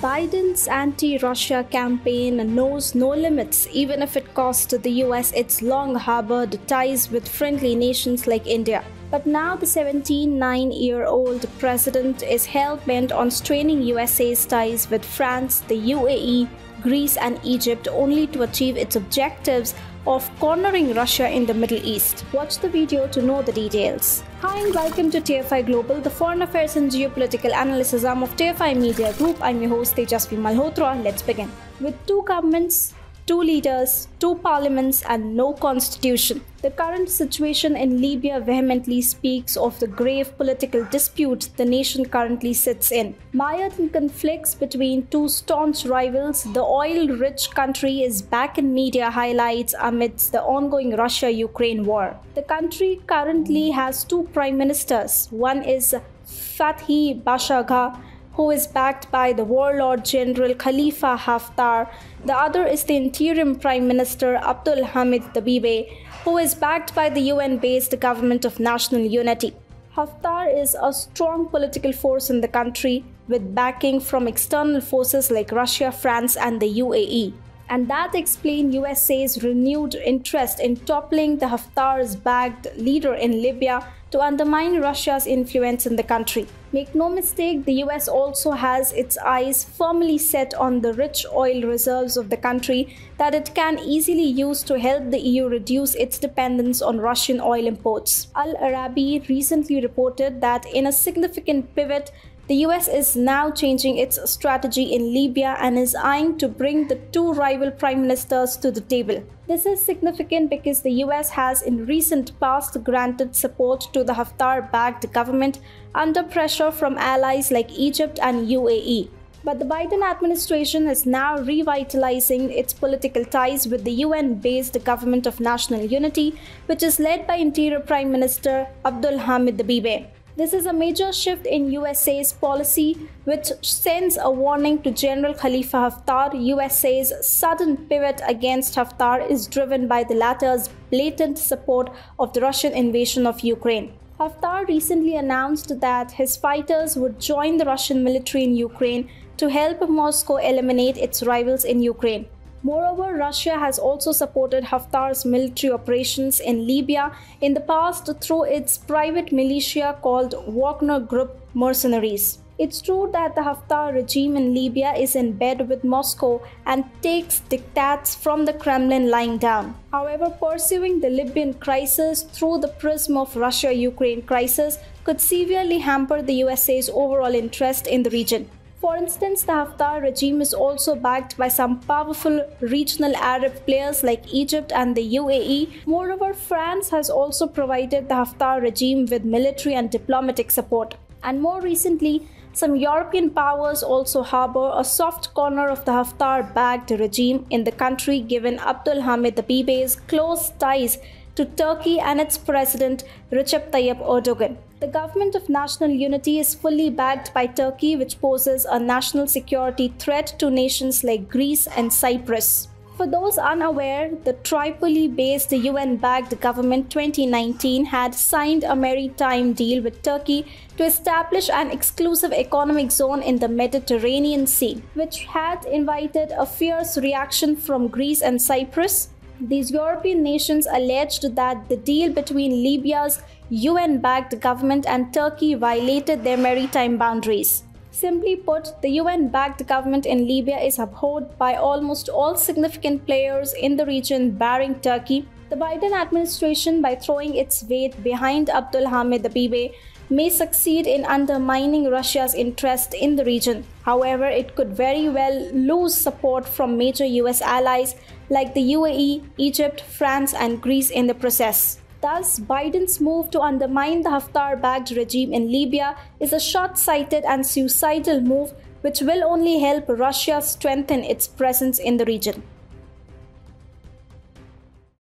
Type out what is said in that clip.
Biden's anti Russia campaign knows no limits, even if it costs the US its long harbored ties with friendly nations like India. But now the 17 9 year old president is hell bent on straining USA's ties with France, the UAE, Greece, and Egypt only to achieve its objectives of cornering Russia in the Middle East. Watch the video to know the details. Hi and welcome to TFI Global, the foreign affairs and geopolitical analysis arm of TFI Media Group. I'm your host Tejasvi Malhotra. Let's begin. With two governments two leaders, two parliaments, and no constitution. The current situation in Libya vehemently speaks of the grave political dispute the nation currently sits in. Mired in conflicts between two staunch rivals, the oil rich country is back in media highlights amidst the ongoing Russia Ukraine war. The country currently has two prime ministers. One is Fathi Bashagha who is backed by the warlord General Khalifa Haftar. The other is the interim Prime Minister Abdul Hamid Dabeiba, who is backed by the UN based Government of National Unity. Haftar is a strong political force in the country with backing from external forces like Russia, France, and the UAE. And that explains USA's renewed interest in toppling the Haftar's backed leader in Libya to undermine Russia's influence in the country. Make no mistake, the US also has its eyes firmly set on the rich oil reserves of the country that it can easily use to help the EU reduce its dependence on Russian oil imports. Al Arabi recently reported that in a significant pivot, the US is now changing its strategy in Libya and is eyeing to bring the two rival prime ministers to the table. This is significant because the US has in recent past granted support to the Haftar backed government under pressure from allies like Egypt and UAE. But the Biden administration is now revitalizing its political ties with the UN based Government of National Unity, which is led by Interior Prime Minister Abdul Hamid Dabeiba. This is a major shift in USA's policy, which sends a warning to General Khalifa Haftar. USA's sudden pivot against Haftar is driven by the latter's blatant support of the Russian invasion of Ukraine. Haftar recently announced that his fighters would join the Russian military in Ukraine to help Moscow eliminate its rivals in Ukraine. Moreover, Russia has also supported Haftar's military operations in Libya in the past through its private militia called Wagner Group mercenaries. It's true that the Haftar regime in Libya is in bed with Moscow and takes diktats from the Kremlin lying down. However, pursuing the Libyan crisis through the prism of Russia-Ukraine crisis could severely hamper the USA's overall interest in the region. For instance, the Haftar regime is also backed by some powerful regional Arab players like Egypt and the UAE. Moreover, France has also provided the Haftar regime with military and diplomatic support. And more recently, some European powers also harbor a soft corner of the Haftar backed regime in the country given Abdul Hamid Dabeiba's close ties to Turkey and its president Recep Tayyip Erdogan. The government of national unity is fully backed by Turkey, which poses a national security threat to nations like Greece and Cyprus. For those unaware, the Tripoli based UN backed government 2019 had signed a maritime deal with Turkey to establish an exclusive economic zone in the Mediterranean Sea, which had invited a fierce reaction from Greece and Cyprus. These European nations alleged that the deal between Libya's UN backed government and Turkey violated their maritime boundaries. Simply put, the UN backed government in Libya is abhorred by almost all significant players in the region, barring Turkey. The Biden administration, by throwing its weight behind Abdul Hamid Dabeiba, may succeed in undermining Russia's interest in the region. However, it could very well lose support from major US allies like the UAE, Egypt, France, and Greece in the process. Thus, Biden's move to undermine the Haftar backed regime in Libya is a short sighted and suicidal move which will only help Russia strengthen its presence in the region.